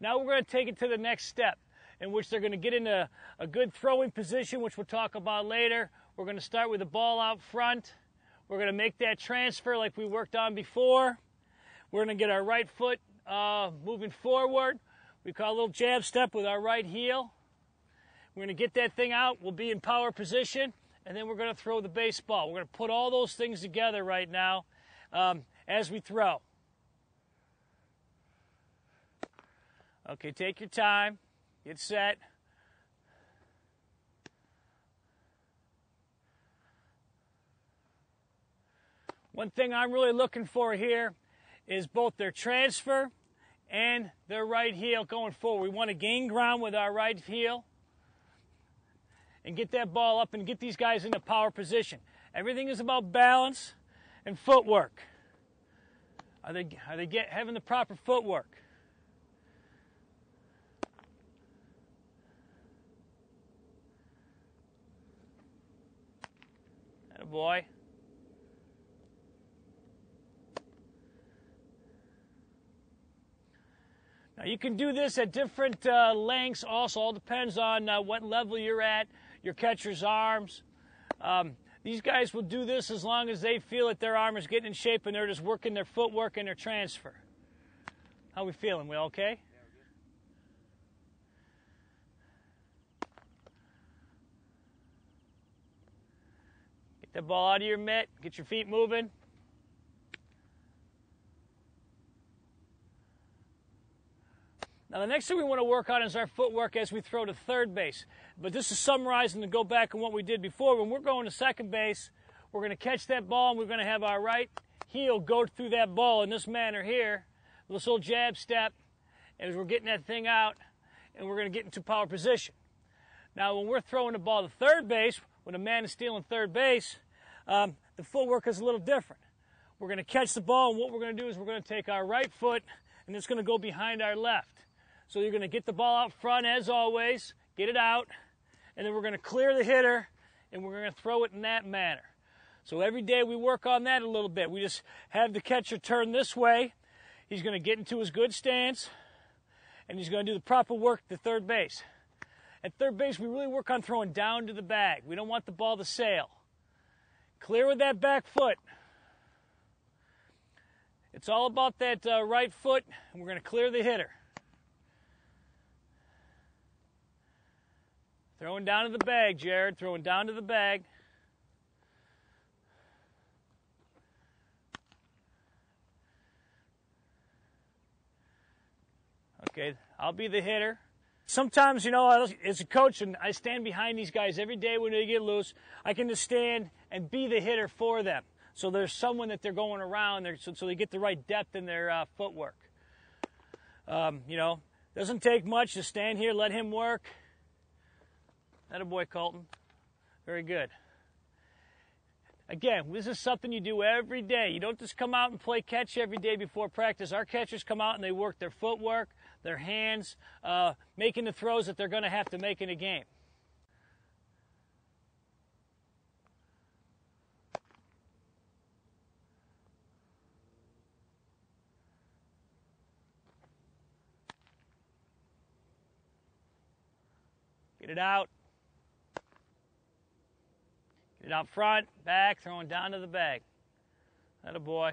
Now we're going to take it to the next step in which they're going to get into a good throwing position, which we'll talk about later. We're going to start with the ball out front. We're going to make that transfer like we worked on before. We're going to get our right foot uh, moving forward. We call a little jab step with our right heel. We're going to get that thing out. We'll be in power position, and then we're going to throw the baseball. We're going to put all those things together right now um, as we throw. Okay, take your time. Get set. One thing I'm really looking for here is both their transfer and their right heel going forward. We want to gain ground with our right heel and get that ball up and get these guys into power position. Everything is about balance and footwork. Are they, are they get, having the proper footwork? Boy. Now you can do this at different uh, lengths. Also, all depends on uh, what level you're at, your catcher's arms. Um, these guys will do this as long as they feel that their arm is getting in shape and they're just working their footwork and their transfer. How we feeling? We okay? The ball out of your mitt. Get your feet moving. Now, the next thing we want to work on is our footwork as we throw to third base. But this is summarizing to go back on what we did before. When we're going to second base, we're going to catch that ball and we're going to have our right heel go through that ball in this manner here, this little jab step, as we're getting that thing out, and we're going to get into power position. Now, when we're throwing the ball to third base, when a man is stealing third base, um, the footwork is a little different. We're going to catch the ball, and what we're going to do is we're going to take our right foot, and it's going to go behind our left. So you're going to get the ball out front as always, get it out, and then we're going to clear the hitter and we're going to throw it in that manner. So every day we work on that a little bit. We just have the catcher turn this way. He's going to get into his good stance and he's going to do the proper work to third base. At third base, we really work on throwing down to the bag. We don't want the ball to sail. Clear with that back foot. It's all about that uh, right foot, and we're going to clear the hitter. Throwing down to the bag, Jared. Throwing down to the bag. Okay, I'll be the hitter. Sometimes, you know, as a coach, and I stand behind these guys every day when they get loose, I can just stand and be the hitter for them. So there's someone that they're going around, so, so they get the right depth in their uh, footwork. Um, you know, doesn't take much to stand here, let him work, that a boy, Colton. Very good. Again, this is something you do every day. You don't just come out and play catch every day before practice. Our catchers come out and they work their footwork, their hands, uh, making the throws that they're going to have to make in a game. Get it out. Get out front, back, throwing down to the bag. That a boy.